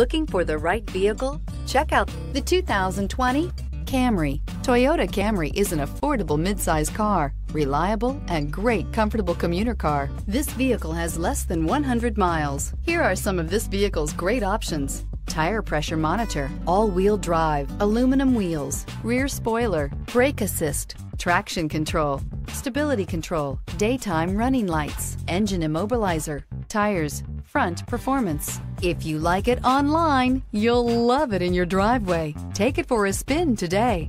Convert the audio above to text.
Looking for the right vehicle? Check out the 2020 Camry. Toyota Camry is an affordable midsize car, reliable and great comfortable commuter car. This vehicle has less than 100 miles. Here are some of this vehicle's great options. Tire pressure monitor, all-wheel drive, aluminum wheels, rear spoiler, brake assist, traction control, stability control, daytime running lights, engine immobilizer, tires, front performance. If you like it online, you'll love it in your driveway. Take it for a spin today.